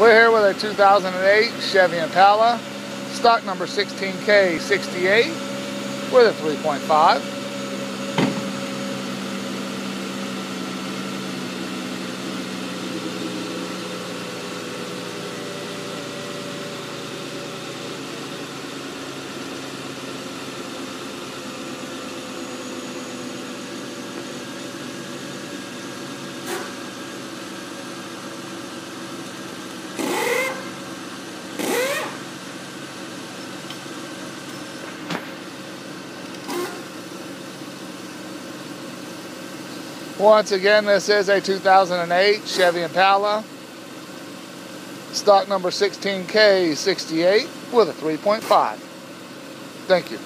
We're here with a 2008 Chevy Impala, stock number 16K68 with a 3.5. Once again, this is a 2008 Chevy Impala, stock number 16K68 with a 3.5. Thank you.